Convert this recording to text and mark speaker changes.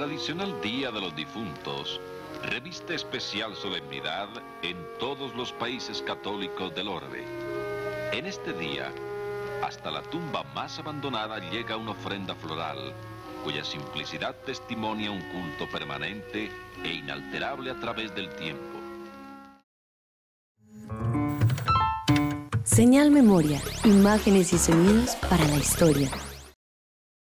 Speaker 1: tradicional Día de los Difuntos reviste especial solemnidad en todos los países católicos del orbe. En este día, hasta la tumba más abandonada llega una ofrenda floral, cuya simplicidad testimonia un culto permanente e inalterable a través del tiempo.
Speaker 2: Señal Memoria, imágenes y sonidos para la historia.